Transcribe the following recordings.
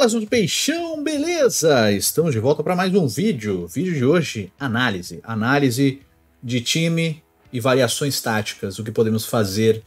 Fala, do Peixão, beleza? Estamos de volta para mais um vídeo. Vídeo de hoje, análise. Análise de time e variações táticas. O que podemos fazer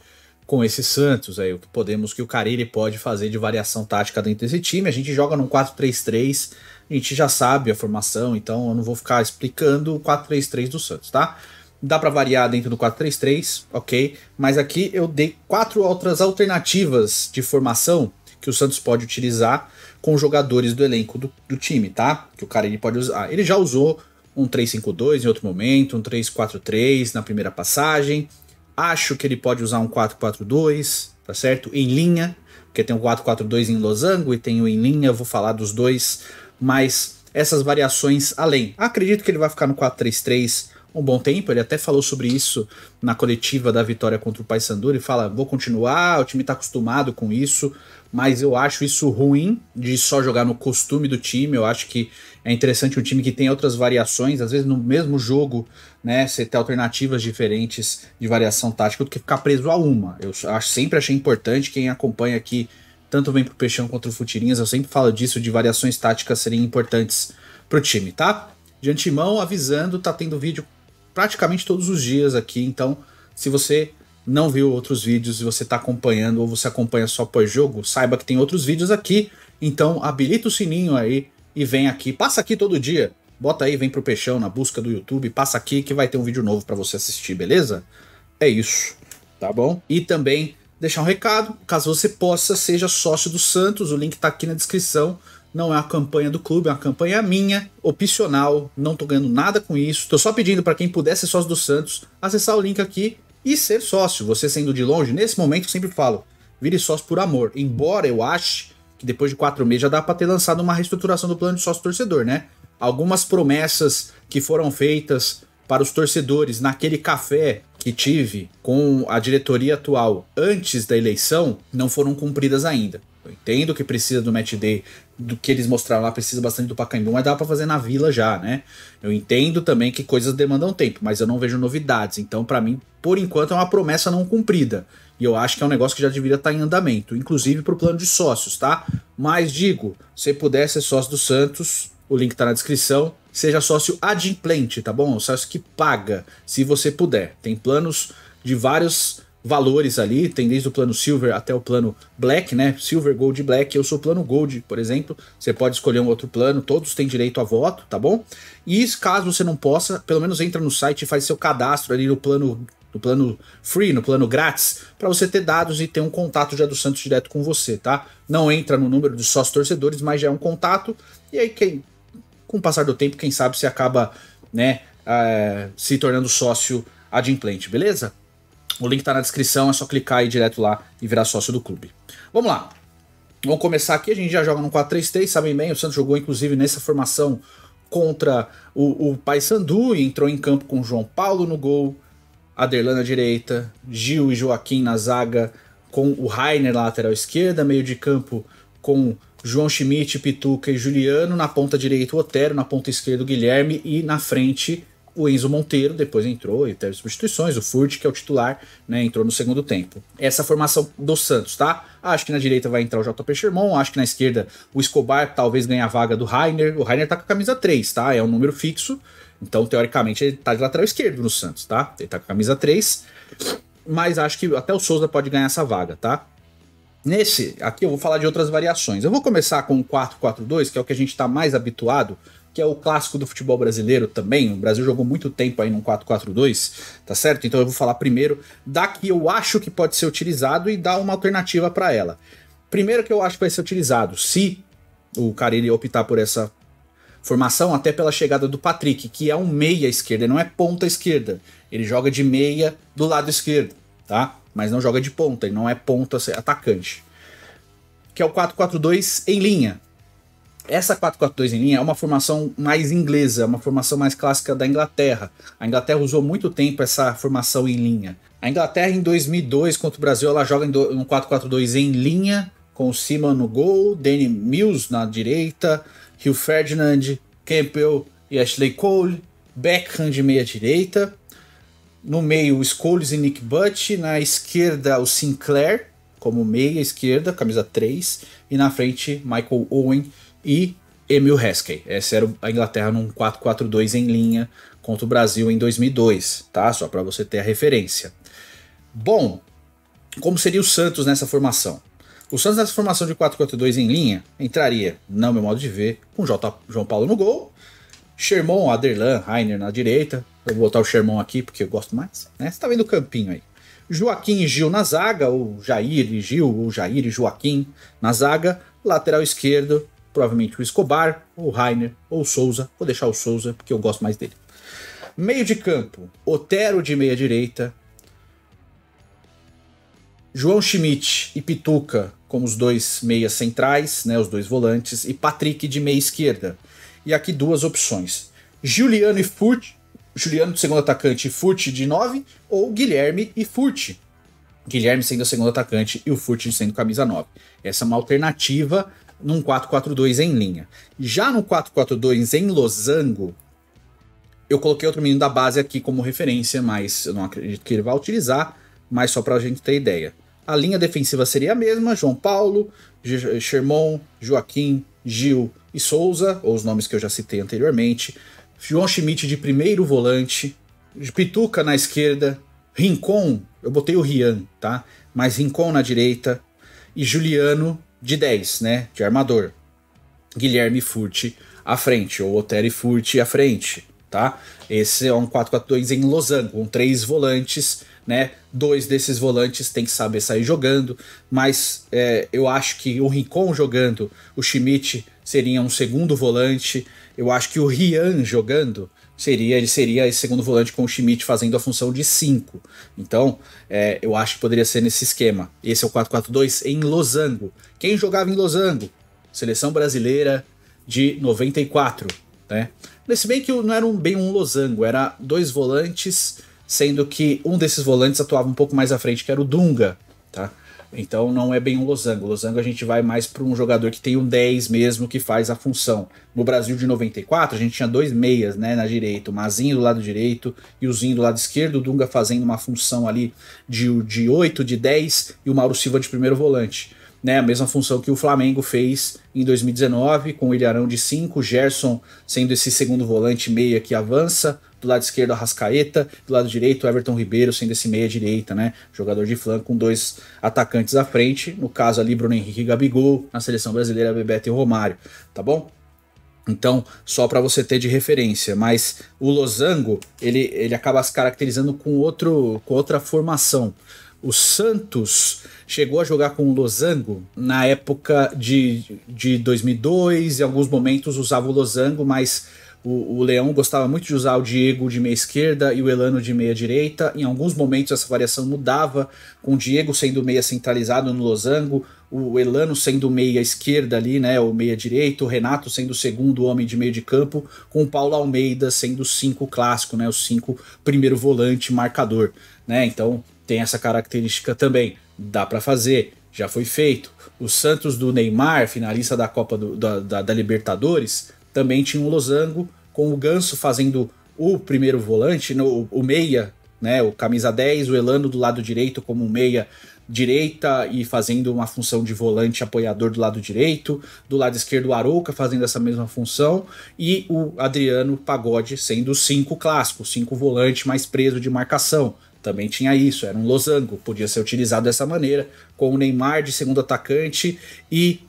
com esse Santos aí, o que podemos, que o Carille pode fazer de variação tática dentro desse time. A gente joga num 4-3-3, a gente já sabe a formação, então eu não vou ficar explicando o 4-3-3 do Santos, tá? Dá para variar dentro do 4-3-3, ok? Mas aqui eu dei quatro outras alternativas de formação que o Santos pode utilizar com jogadores do elenco do, do time, tá? Que o cara ele pode usar. Ele já usou um 3-5-2 em outro momento, um 3-4-3 na primeira passagem. Acho que ele pode usar um 4-4-2, tá certo? Em linha, porque tem um 4-4-2 em losango e tem o em linha, vou falar dos dois, mas essas variações além. Acredito que ele vai ficar no 4-3-3 um bom tempo, ele até falou sobre isso na coletiva da vitória contra o Paysandu, ele fala, vou continuar, o time está acostumado com isso, mas eu acho isso ruim de só jogar no costume do time. Eu acho que é interessante um time que tem outras variações, às vezes no mesmo jogo, né, você ter alternativas diferentes de variação tática do que ficar preso a uma. Eu acho, sempre achei importante quem acompanha aqui tanto vem pro Peixão quanto o Futirinhas, eu sempre falo disso de variações táticas serem importantes pro time, tá? De antemão, avisando, tá tendo vídeo praticamente todos os dias aqui, então se você não viu outros vídeos e você está acompanhando ou você acompanha só pós-jogo, saiba que tem outros vídeos aqui. Então habilita o sininho aí e vem aqui. Passa aqui todo dia. Bota aí, vem pro Peixão na busca do YouTube, passa aqui que vai ter um vídeo novo para você assistir, beleza? É isso, tá bom? E também deixar um recado, caso você possa, seja sócio do Santos, o link tá aqui na descrição. Não é uma campanha do clube, é uma campanha minha, opcional, não tô ganhando nada com isso. Tô só pedindo para quem puder ser sócio do Santos, acessar o link aqui e ser sócio. Você sendo de longe, nesse momento eu sempre falo, vire sócio por amor. Embora eu ache que depois de quatro meses já dá para ter lançado uma reestruturação do plano de sócio torcedor, né? Algumas promessas que foram feitas para os torcedores naquele café que tive com a diretoria atual antes da eleição não foram cumpridas ainda. Eu entendo que precisa do match day, do que eles mostraram lá, precisa bastante do Pacaembu, mas dá para fazer na vila já, né? Eu entendo também que coisas demandam tempo, mas eu não vejo novidades. Então, para mim, por enquanto, é uma promessa não cumprida. E eu acho que é um negócio que já deveria estar tá em andamento, inclusive para o plano de sócios, tá? Mas digo, se puder ser sócio do Santos, o link tá na descrição. Seja sócio adimplente, tá bom? O sócio que paga, se você puder. Tem planos de vários valores ali, tem desde o plano Silver até o plano Black, né? Silver, Gold Black. Eu sou plano Gold, por exemplo. Você pode escolher um outro plano, todos têm direito a voto, tá bom? E caso você não possa, pelo menos entra no site e faz seu cadastro ali no plano no plano free, no plano grátis, para você ter dados e ter um contato já do Santos direto com você, tá? Não entra no número de sócios torcedores, mas já é um contato. E aí, quem, com o passar do tempo, quem sabe você acaba, né, é, se tornando sócio adimplente, beleza? O link tá na descrição, é só clicar aí direto lá e virar sócio do clube. Vamos lá. Vamos começar aqui, a gente já joga no 4-3-3, sabem bem, o Santos jogou inclusive nessa formação contra o, o Paysandu e entrou em campo com João Paulo no gol, Aderlan na direita, Gil e Joaquim na zaga, com o Rainer na lateral esquerda, meio de campo com João Schmidt, Pituca e Juliano, na ponta direita o Otero, na ponta esquerda o Guilherme e na frente o Enzo Monteiro depois entrou e teve substituições, o Furt, que é o titular, né, entrou no segundo tempo. Essa formação do Santos, tá? Acho que na direita vai entrar o JP Sherman, acho que na esquerda o Escobar talvez ganhe a vaga do Rainer. O Rainer tá com a camisa 3, tá? É um número fixo, então teoricamente ele tá de lateral esquerdo no Santos, tá? Ele tá com a camisa 3, mas acho que até o Souza pode ganhar essa vaga, tá? Nesse, aqui eu vou falar de outras variações. Eu vou começar com o 4-4-2, que é o que a gente está mais habituado, que é o clássico do futebol brasileiro também. O Brasil jogou muito tempo aí num 4-4-2, tá certo? Então eu vou falar primeiro da que eu acho que pode ser utilizado e dar uma alternativa para ela. Primeiro que eu acho que vai ser utilizado, se o Carilli optar por essa formação, até pela chegada do Patrick, que é um meia esquerda, não é ponta esquerda. Ele joga de meia do lado esquerdo, tá? Mas não joga de ponta, ele não é ponta atacante. Que é o 4-4-2 em linha. Essa 4-4-2 em linha é uma formação mais inglesa, é uma formação mais clássica da Inglaterra. A Inglaterra usou muito tempo essa formação em linha. A Inglaterra em 2002 contra o Brasil ela joga um 4-4-2 em linha, com o Simon no gol, Danny Mills na direita, Hugh Ferdinand, Campbell e Ashley Cole, Beckham de meia direita, no meio Scholes e Nick Butt, na esquerda o Sinclair, como meia esquerda, camisa 3, e na frente Michael Owen e Emil Heskey. Essa era a Inglaterra num 4-4-2 em linha contra o Brasil em 2002, tá? Só para você ter a referência. Bom, como seria o Santos nessa formação? O Santos nessa formação de 4-4-2 em linha entraria, não meu modo de ver, com J, João Paulo no gol, Sherman, Aderlan, Rainer na direita. Eu vou botar o Sherman aqui porque eu gosto mais. Né? Você tá vendo o campinho aí. Joaquim e Gil na zaga, ou Jair e Gil, ou Jair e Joaquim na zaga. Lateral esquerdo, provavelmente o Escobar, ou Rainer, ou Souza. Vou deixar o Souza porque eu gosto mais dele. Meio de campo, Otero de meia direita. João Schmidt e Pituca como os dois meias centrais, né, os dois volantes, e Patrick de meia esquerda. E aqui duas opções. Juliano e Furt, Juliano de segundo atacante e Furt de 9, ou Guilherme e Furt. Guilherme sendo o segundo atacante e o Furt sendo camisa 9. Essa é uma alternativa num 4-4-2 em linha. Já no 4-4-2 em losango, eu coloquei outro menino da base aqui como referência, mas eu não acredito que ele vá utilizar, mas só para a gente ter ideia. A linha defensiva seria a mesma: João Paulo, Sherman, Joaquim, Gil e Souza, ou os nomes que eu já citei anteriormente. João Schmidt de primeiro volante, Pituca na esquerda, Rincon, eu botei o Rian, tá? Mas Rincon na direita e Juliano de 10, né? De armador. Guilherme Furti à frente, ou Otero Furti à frente, tá? Esse é um 4-4-2 em losango, com três volantes né? Dois desses volantes tem que saber sair jogando, mas é, eu acho que o Rincon jogando, o Schmidt seria um segundo volante. Eu acho que o Rian jogando seria ele seria esse segundo volante com o Schmidt fazendo a função de 5. Então, é, eu acho que poderia ser nesse esquema. Esse é o 4-4-2 em losango. Quem jogava em losango? Seleção brasileira de 94, né? Se bem que não era um, bem um losango, era dois volantes sendo que um desses volantes atuava um pouco mais à frente, que era o Dunga, tá? Então não é bem um losango. Losango a gente vai mais para um jogador que tem um 10 mesmo que faz a função. No Brasil de 94, a gente tinha dois meias né, na direita, o Mazinho do lado direito e o Zinho do lado esquerdo, o Dunga fazendo uma função ali de, de 8, de 10 e o Mauro Silva de primeiro volante. Né, a mesma função que o Flamengo fez em 2019, com o Ilharão de 5, Gerson sendo esse segundo volante meia que avança, do lado esquerdo a Rascaeta, do lado direito o Everton Ribeiro sendo esse meia direita, né? Jogador de flanco com dois atacantes à frente, no caso ali Bruno Henrique e Gabigol, na seleção brasileira Bebeto e Romário, tá bom? Então, só para você ter de referência, mas o losango, ele, ele acaba se caracterizando com, outro, com outra formação. O Santos chegou a jogar com o losango na época de, de 2002, em alguns momentos usava o losango, mas o, o, Leão gostava muito de usar o Diego de meia esquerda e o Elano de meia direita. Em alguns momentos essa variação mudava, com o Diego sendo meia centralizado no losango, o Elano sendo meia esquerda ali, né, o meia direito, o Renato sendo o segundo homem de meio de campo, com o Paulo Almeida sendo o cinco clássico, né, o cinco primeiro volante marcador, né? Então tem essa característica também. Dá para fazer, já foi feito. O Santos do Neymar, finalista da Copa do, da, da, da Libertadores, também tinha um losango com o Ganso fazendo o primeiro volante, no, o meia, né, o camisa 10, o Elano do lado direito como meia direita e fazendo uma função de volante apoiador do lado direito, do lado esquerdo o Arouca fazendo essa mesma função e o Adriano Pagode sendo cinco clássico, cinco volante mais preso de marcação. Também tinha isso, era um losango, podia ser utilizado dessa maneira, com o Neymar de segundo atacante e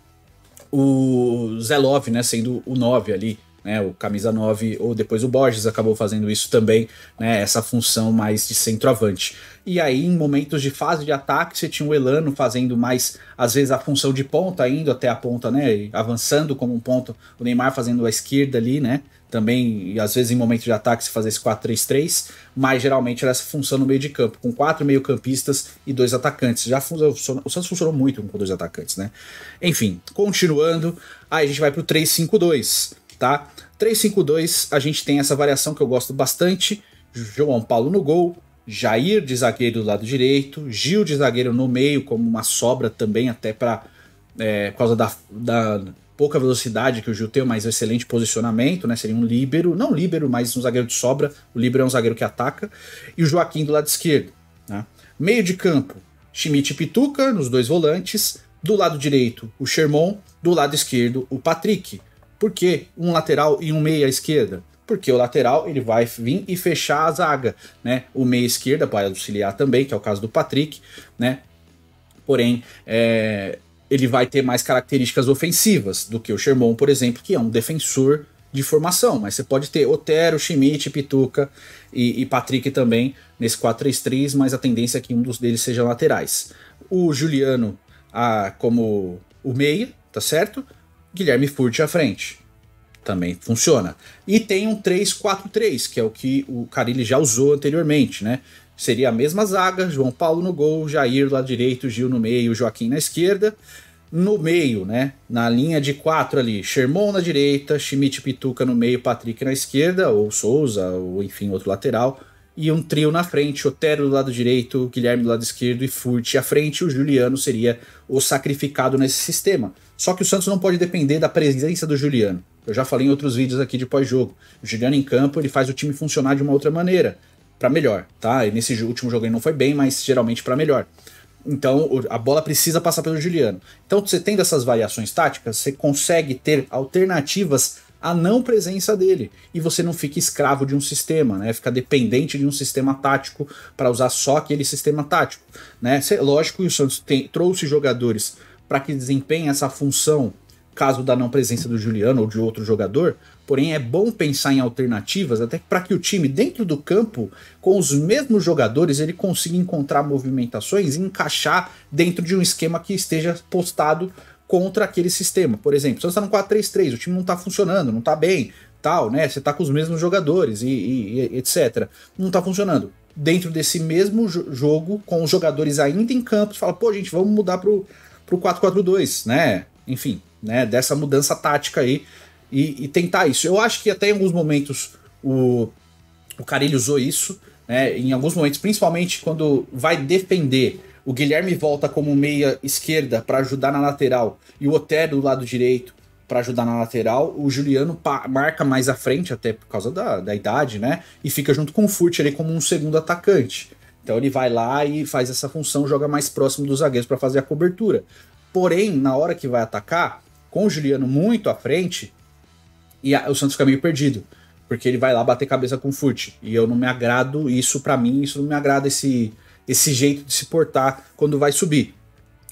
o Zelov, né, sendo o 9 ali, né, o camisa 9, ou depois o Borges acabou fazendo isso também, né, essa função mais de centroavante. E aí, em momentos de fase de ataque, você tinha o Elano fazendo mais, às vezes, a função de ponta, indo até a ponta, né, avançando como um ponto, o Neymar fazendo a esquerda ali, né, também, e às vezes em momentos de ataque se fazer esse 4-3-3, mas geralmente era essa função no meio de campo, com quatro meio-campistas e dois atacantes. Já funcionou, o Santos funcionou muito com dois atacantes, né? Enfim, continuando, aí a gente vai pro 3-5-2, tá? 3-5-2, a gente tem essa variação que eu gosto bastante. João Paulo no gol, Jair de zagueiro do lado direito, Gil de zagueiro no meio, como uma sobra também, até para é, por causa da, da pouca velocidade que o Gil tem, mas excelente posicionamento, né? Seria um líbero, não líbero, mas um zagueiro de sobra. O líbero é um zagueiro que ataca. E o Joaquim do lado esquerdo. Né? Meio de campo, Schmidt e Pituca nos dois volantes, do lado direito o Sherman, do lado esquerdo o Patrick. Por que um lateral e um meia à esquerda? Porque o lateral ele vai vir e fechar a zaga, né? O meia esquerda vai auxiliar também, que é o caso do Patrick, né? Porém, é, ele vai ter mais características ofensivas do que o Sherman, por exemplo, que é um defensor de formação. Mas você pode ter Otero, Schmidt, Pituca e, e Patrick também nesse 4-3-3, mas a tendência é que um dos deles seja laterais. O Juliano a, como o meia, tá certo? Guilherme Furt à frente. Também funciona. E tem um 3-4-3, que é o que o Carilli já usou anteriormente, né? Seria a mesma zaga, João Paulo no gol, Jair lá direito, Gil no meio, Joaquim na esquerda. No meio, né? Na linha de quatro ali, Sherman na direita, Schmidt Pituca no meio, Patrick na esquerda, ou Souza, ou enfim, outro lateral. E um trio na frente, Otero do lado direito, Guilherme do lado esquerdo e Furt à frente. O Juliano seria o sacrificado nesse sistema. Só que o Santos não pode depender da presença do Juliano. Eu já falei em outros vídeos aqui de pós-jogo. O Juliano em campo ele faz o time funcionar de uma outra maneira para melhor, tá? E nesse último jogo ele não foi bem, mas geralmente para melhor. Então a bola precisa passar pelo Juliano. Então você tendo essas variações táticas, você consegue ter alternativas à não presença dele e você não fica escravo de um sistema, né? Fica dependente de um sistema tático para usar só aquele sistema tático, né? Lógico que o Santos tem, trouxe jogadores para que desempenhem essa função caso da não presença do Juliano ou de outro jogador, Porém, é bom pensar em alternativas até para que o time, dentro do campo, com os mesmos jogadores, ele consiga encontrar movimentações e encaixar dentro de um esquema que esteja postado contra aquele sistema. Por exemplo, se você está no 4-3-3, o time não está funcionando, não está bem, tal, né? Você está com os mesmos jogadores e, e, e etc. Não está funcionando. Dentro desse mesmo jogo, com os jogadores ainda em campo, você fala, pô, gente, vamos mudar pro, pro 4-4-2, né? Enfim, né? Dessa mudança tática aí e, e, tentar isso. Eu acho que até em alguns momentos o, o Carilho usou isso, né? Em alguns momentos, principalmente quando vai defender, o Guilherme volta como meia esquerda para ajudar na lateral e o Otero do lado direito para ajudar na lateral. O Juliano marca mais à frente, até por causa da, da idade, né? E fica junto com o Furt ali como um segundo atacante. Então ele vai lá e faz essa função, joga mais próximo dos zagueiros para fazer a cobertura. Porém, na hora que vai atacar, com o Juliano muito à frente, e a, o Santos fica meio perdido. Porque ele vai lá bater cabeça com o Furt. E eu não me agrado isso para mim, isso não me agrada esse, esse jeito de se portar quando vai subir.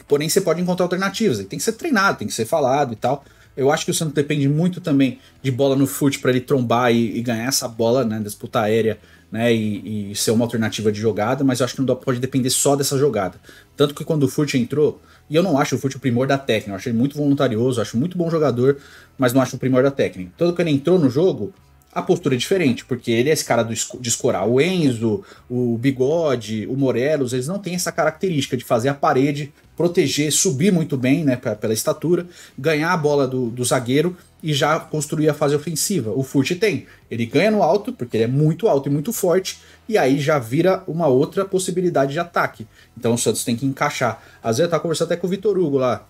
Porém, você pode encontrar alternativas. Tem que ser treinado, tem que ser falado e tal. Eu acho que o Santos depende muito também de bola no fute para ele trombar e, e, ganhar essa bola, né? Disputa aérea, né? E, e, ser uma alternativa de jogada, mas eu acho que não pode depender só dessa jogada. Tanto que quando o Furt entrou, e eu não acho o Furt o primor da técnica, eu acho ele muito voluntarioso, acho muito bom jogador, mas não acho o primor da técnica. Tanto que ele entrou no jogo, a postura é diferente, porque ele é esse cara do, de escorar. O Enzo, o Bigode, o Morelos, eles não têm essa característica de fazer a parede, proteger, subir muito bem, né, pela estatura, ganhar a bola do, do zagueiro e já construir a fase ofensiva. O Furt tem. Ele ganha no alto, porque ele é muito alto e muito forte, e aí já vira uma outra possibilidade de ataque. Então o Santos tem que encaixar. Às vezes eu tava conversando até com o Vitor Hugo lá,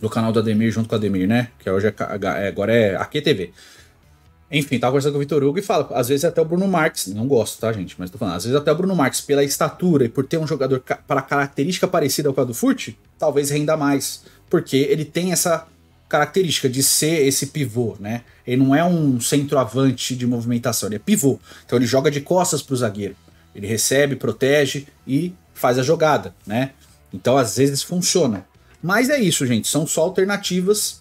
do canal do Ademir, junto com o Ademir, né? Que hoje é, é agora é a QTV. Enfim, tava conversando com o Vitor Hugo e fala, às vezes até o Bruno Marques, não gosto, tá, gente? Mas tô falando, às vezes até o Bruno Marques, pela estatura e por ter um jogador para característica parecida com a do Furt, talvez renda mais. Porque ele tem essa característica de ser esse pivô, né? Ele não é um centroavante de movimentação, ele é pivô. Então ele joga de costas pro zagueiro. Ele recebe, protege e faz a jogada, né? Então às vezes funciona. Mas é isso, gente, são só alternativas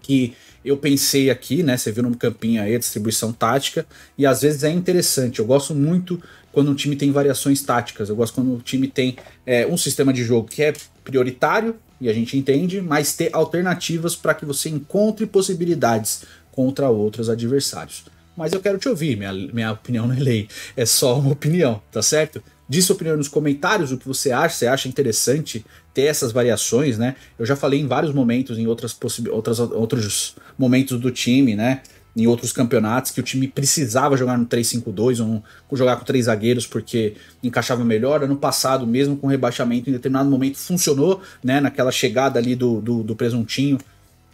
que eu pensei aqui, né? Você viu no campinho aí a distribuição tática, e às vezes é interessante. Eu gosto muito quando um time tem variações táticas. Eu gosto quando o time tem é, um sistema de jogo que é prioritário, e a gente entende, mas ter alternativas para que você encontre possibilidades contra outros adversários. Mas eu quero te ouvir, minha, minha opinião não é lei, é só uma opinião, tá certo? Diz sua opinião nos comentários, o que você acha, você acha interessante ter essas variações, né? Eu já falei em vários momentos, em outras outras, outros momentos do time, né? Em outros campeonatos, que o time precisava jogar no 3-5-2 ou jogar com três zagueiros porque encaixava melhor. Ano passado, mesmo com rebaixamento, em determinado momento funcionou, né? Naquela chegada ali do, do, do presuntinho,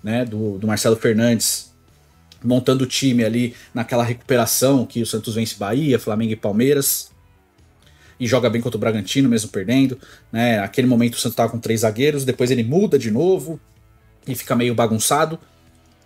né? Do, do Marcelo Fernandes, montando o time ali naquela recuperação que o Santos vence Bahia, Flamengo e Palmeiras. e joga bem contra o Bragantino, mesmo perdendo. Né? Aquele momento o Santos estava com três zagueiros, depois ele muda de novo e fica meio bagunçado.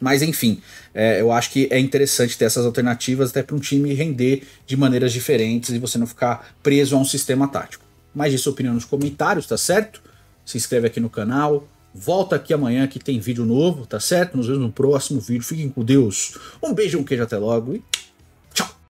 Mas enfim, é, eu acho que é interessante ter essas alternativas até para um time render de maneiras diferentes e você não ficar preso a um sistema tático. Mais de sua opinião nos comentários, tá certo? Se inscreve aqui no canal. Volta aqui amanhã que tem vídeo novo, tá certo? Nos vemos no próximo vídeo. Fiquem com Deus. Um beijo, um queijo, até logo e